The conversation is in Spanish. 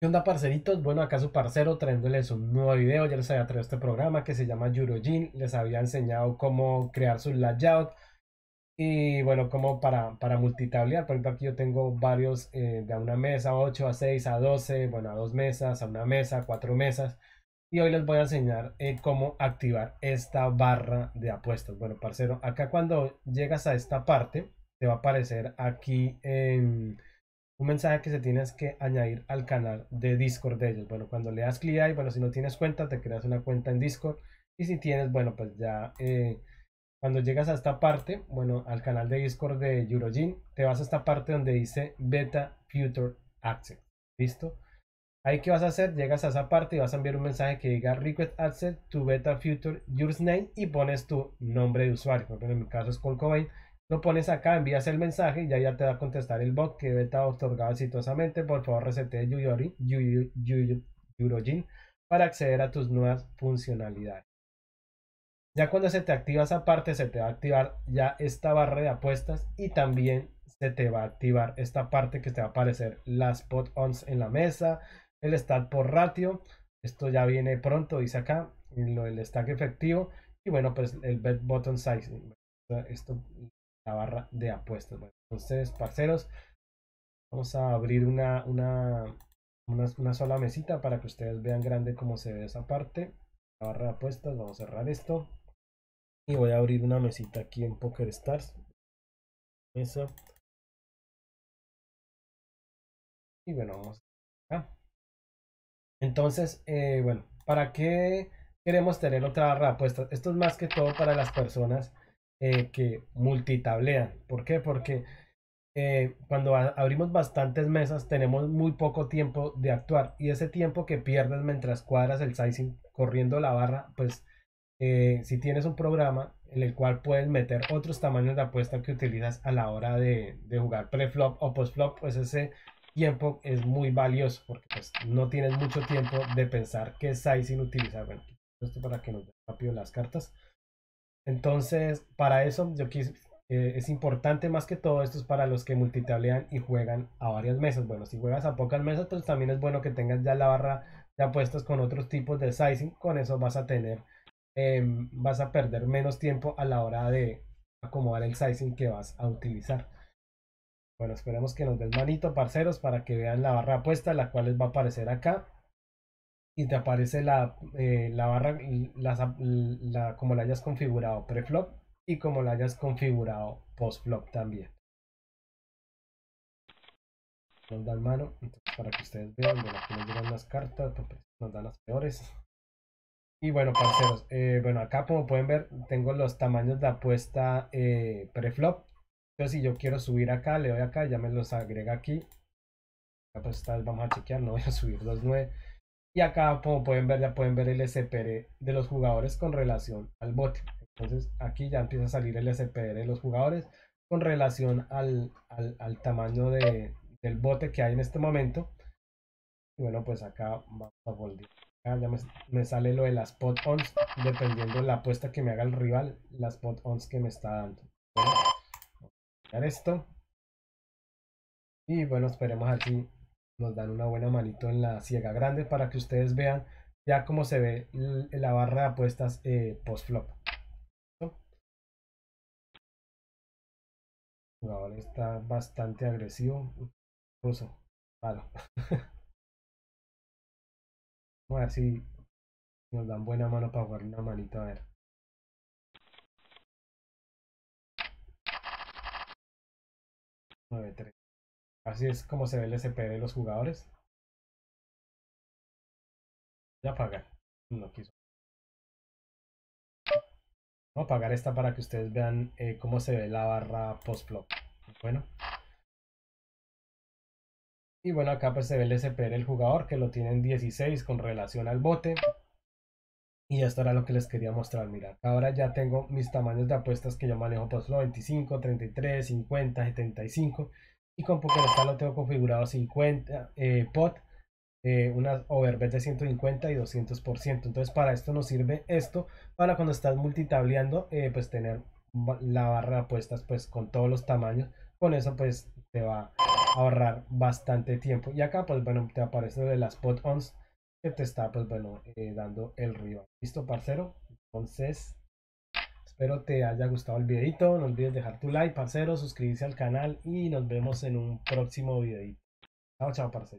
¿Qué onda, parceritos? Bueno, acá su parcero trayéndoles un nuevo video. Ya les había traído este programa que se llama Eurogin. Les había enseñado cómo crear su layout y bueno, como para, para multitablear. Por ejemplo, aquí yo tengo varios eh, de una mesa, 8 a 6 a 12, bueno, a dos mesas, a una mesa, cuatro mesas. Y hoy les voy a enseñar eh, cómo activar esta barra de apuestas. Bueno, parcero, acá cuando llegas a esta parte, te va a aparecer aquí en un mensaje que se tienes que añadir al canal de Discord de ellos. Bueno, cuando le das clic ahí, bueno, si no tienes cuenta, te creas una cuenta en Discord. Y si tienes, bueno, pues ya eh, cuando llegas a esta parte, bueno, al canal de Discord de Eurogin, te vas a esta parte donde dice Beta Future Access. ¿Listo? Ahí que vas a hacer, llegas a esa parte y vas a enviar un mensaje que diga Request Access to Beta Future Username y pones tu nombre de usuario. En mi caso es Colcobain lo pones acá, envías el mensaje y ya, ya te va a contestar el bot que está otorgado exitosamente. Por favor, resete Yurojin para acceder a tus nuevas funcionalidades. Ya cuando se te activa esa parte, se te va a activar ya esta barra de apuestas y también se te va a activar esta parte que te va a aparecer las spot ons en la mesa, el stat por ratio. Esto ya viene pronto, dice acá, lo del stack efectivo y bueno, pues el bet button size. Esto barra de apuestas. Entonces, parceros, vamos a abrir una, una, una, sola mesita para que ustedes vean grande cómo se ve esa parte. La barra de apuestas, vamos a cerrar esto. Y voy a abrir una mesita aquí en Poker Stars. Eso. Y bueno, vamos acá. Entonces, eh, bueno, ¿para qué queremos tener otra barra de apuestas? Esto es más que todo para las personas eh, que multitablean. ¿Por qué? Porque eh, cuando abrimos bastantes mesas tenemos muy poco tiempo de actuar y ese tiempo que pierdes mientras cuadras el sizing corriendo la barra, pues eh, si tienes un programa en el cual puedes meter otros tamaños de apuesta que utilizas a la hora de, de jugar pre-flop o post-flop, pues ese tiempo es muy valioso porque pues, no tienes mucho tiempo de pensar qué sizing utilizar. Bueno, esto para que nos den rápido las cartas. Entonces, para eso yo quise, eh, es importante más que todo esto es para los que multitablean y juegan a varias mesas. Bueno, si juegas a pocas mesas, pues también es bueno que tengas ya la barra de apuestas con otros tipos de sizing. Con eso vas a tener, em, vas a perder menos tiempo a la hora de acomodar el sizing que vas a utilizar. Bueno, esperemos que nos den manito, parceros, para que vean la barra de apuesta, la cual les va a aparecer acá y te aparece la, eh, la barra la, como la hayas configurado preflop y como la hayas configurado postflop también. Nos dan mano, para que ustedes vean, bueno, aquí nos llegan las cartas, pues, nos dan las peores. Y bueno, parceros, eh, bueno, acá como pueden ver, tengo los tamaños de apuesta eh, preflop. Entonces, si yo quiero subir acá, le doy acá, ya me los agrega aquí. Pues esta vez vamos a chequear, no voy a subir 2.9 y acá, como pueden ver, ya pueden ver el SPR de los jugadores con relación al bote. Entonces aquí ya empieza a salir el SPR de los jugadores con relación al, al, tamaño de, del bote que hay en este momento. Y bueno, pues acá vamos a volver. Acá ya me, sale lo de las pot ons, dependiendo de la apuesta que me haga el rival, las pot ons que me está dando. Bueno, a esto. Y bueno, esperemos así nos dan una buena manito en la ciega grande para que ustedes vean ya cómo se ve la barra de apuestas eh, post flop. El jugador está bastante agresivo. Vamos a ver si nos dan buena mano para jugar una manita a ver. Nueve, tres. Así es como se ve el SP de los jugadores. Voy a apagar. No quiso. Voy a apagar esta para que ustedes vean eh, cómo se ve la barra post-flop. Bueno. Y bueno, acá pues se ve el SP del jugador que lo tienen 16 con relación al bote. Y esto era lo que les quería mostrar. Mira, ahora ya tengo mis tamaños de apuestas que yo manejo post-flop 25, 33, 50, 75 y con PokerStars lo tengo configurado 50 eh, pot, eh, unas overbet de 150 y 200%. Entonces para esto nos sirve esto, para cuando estás multitableando, eh, pues tener la barra de apuestas pues con todos los tamaños. Con eso pues te va a ahorrar bastante tiempo. Y acá, pues bueno, te aparece de las spot ons que te está, pues bueno, eh, dando el río. ¿Listo, parcero? Entonces, espero te haya gustado el videito. No olvides dejar tu like, parcero, suscribirse al canal y nos vemos en un próximo videito. Chao, chao, parcero.